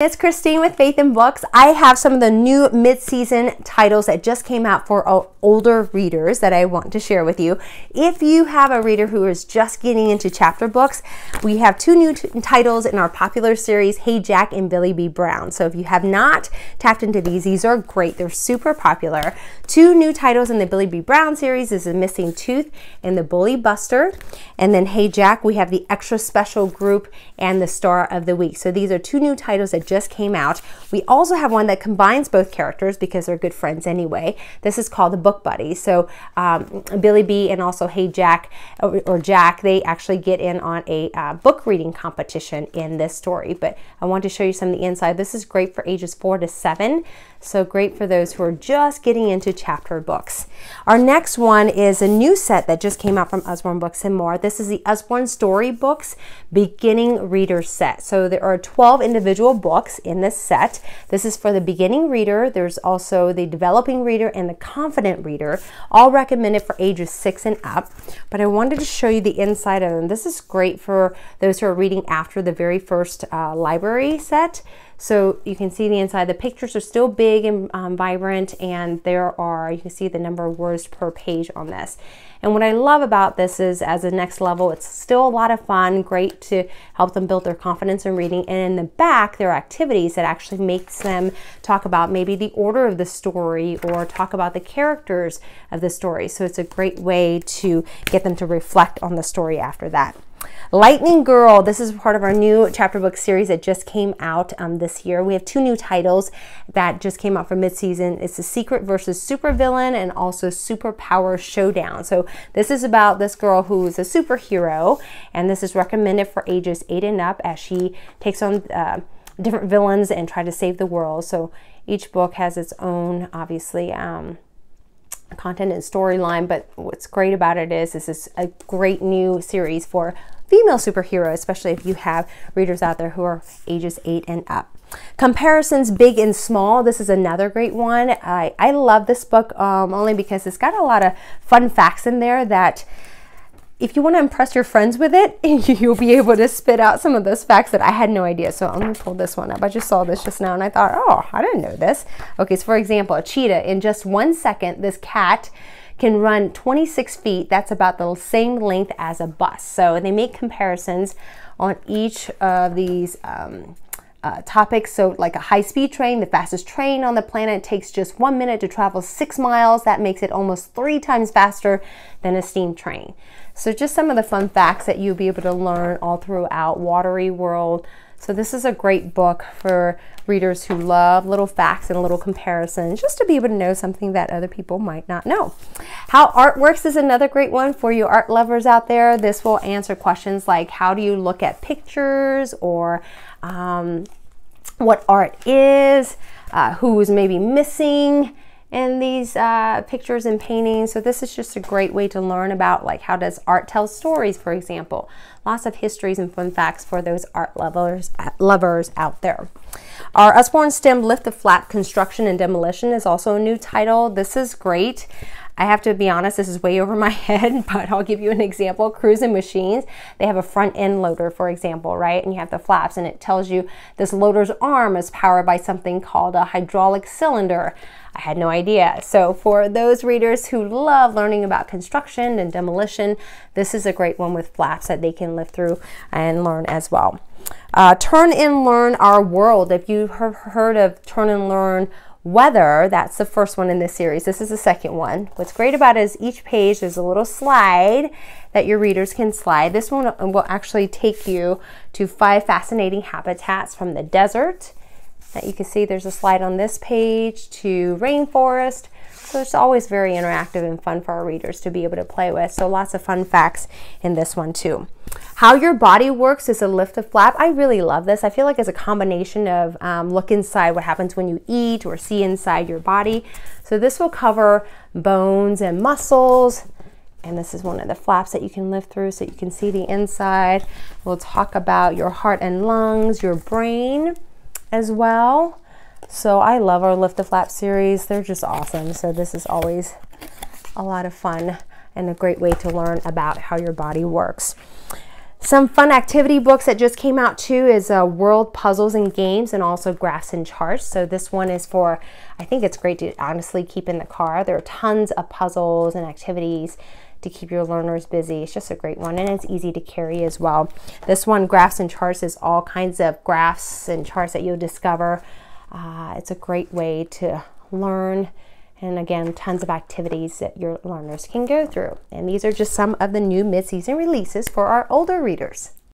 It's Christine with Faith in Books. I have some of the new mid-season titles that just came out for uh, older readers that I want to share with you. If you have a reader who is just getting into chapter books, we have two new titles in our popular series, Hey Jack and Billy B. Brown. So if you have not tapped into these, these are great. They're super popular. Two new titles in the Billy B. Brown series is The Missing Tooth and The Bully Buster. And then Hey Jack, we have the extra special group and the Star of the Week. So these are two new titles that just came out. We also have one that combines both characters because they're good friends anyway. This is called the Book Buddy. So um, Billy B and also Hey Jack or, Jack, they actually get in on a uh, book reading competition in this story. But I want to show you some of the inside. This is great for ages four to seven. So great for those who are just getting into chapter books. Our next one is a new set that just came out from Usborne Books and More. This is the Usborne Storybooks Beginning Reader Set. So there are 12 individual books in this set. This is for the beginning reader. There's also the developing reader and the confident reader, all recommended for ages six and up. But I wanted to show you the inside of them. This is great for those who are reading after the very first uh, library set. So you can see the inside. The pictures are still big and um, vibrant and there are, you can see the number of words per page on this. And what I love about this is as a next level, it's still a lot of fun, great to help them build their confidence in reading. And in the back, there are activities that actually makes them talk about maybe the order of the story or talk about the characters of the story. So it's a great way to get them to reflect on the story after that. Lightning Girl, this is part of our new chapter book series that just came out um, this year. We have two new titles that just came out for mid-season. It's the Secret versus Supervillain and also Superpower Showdown. So this is about this girl who is a superhero and this is recommended for ages 8 and up as she takes on uh, different villains and try to save the world. So each book has its own, obviously, um, content and storyline, but what's great about it is this is a great new series for female superhero, especially if you have readers out there who are ages 8 and up. Comparisons Big and Small. This is another great one. I, I love this book um, only because it's got a lot of fun facts in there that if you want to impress your friends with it, you'll be able to spit out some of those facts that I had no idea. So I'm going to pull this one up. I just saw this just now and I thought, oh, I didn't know this. Okay, so for example, a cheetah, in just one second, this cat can run 26 feet. That's about the same length as a bus. So they make comparisons on each of these um, uh, topics. So like a high speed train, the fastest train on the planet takes just one minute to travel six miles. That makes it almost three times faster than a steam train. So just some of the fun facts that you'll be able to learn all throughout Watery World. So this is a great book for readers who love little facts and little comparisons, just to be able to know something that other people might not know. How Art Works is another great one for you art lovers out there. This will answer questions like how do you look at pictures or um, what art is, uh, who is maybe missing in these uh, pictures and paintings. So this is just a great way to learn about like how does art tell stories, for example. Lots of histories and fun facts for those art lovers, lovers out there. Our Usborne STEM Lift the Flap Construction and Demolition is also a new title. This is great. I have to be honest, this is way over my head, but I'll give you an example. Cruising machines, they have a front end loader, for example, right? And you have the flaps, and it tells you this loader's arm is powered by something called a hydraulic cylinder. I had no idea. So for those readers who love learning about construction and demolition, this is a great one with flaps that they can lift through and learn as well. Uh, Turn and Learn Our World. If you've heard of Turn and Learn Weather, that's the first one in this series. This is the second one. What's great about it is each page there's a little slide that your readers can slide. This one will actually take you to five fascinating habitats from the desert. That you can see there's a slide on this page to rainforest. So it's always very interactive and fun for our readers to be able to play with. So lots of fun facts in this one too. How Your Body Works is a lift the flap. I really love this. I feel like it's a combination of um, look inside what happens when you eat or see inside your body. So this will cover bones and muscles. And this is one of the flaps that you can lift through so you can see the inside. We'll talk about your heart and lungs, your brain as well. So I love our Lift the Flap series. They're just awesome. So this is always a lot of fun and a great way to learn about how your body works. Some fun activity books that just came out too is uh, World Puzzles and Games and also Graphs and Charts. So this one is for, I think it's great to honestly keep in the car. There are tons of puzzles and activities to keep your learners busy. It's just a great one and it's easy to carry as well. This one, Graphs and Charts, is all kinds of graphs and charts that you'll discover. Uh, it's a great way to learn and again, tons of activities that your learners can go through. And these are just some of the new mid-season releases for our older readers.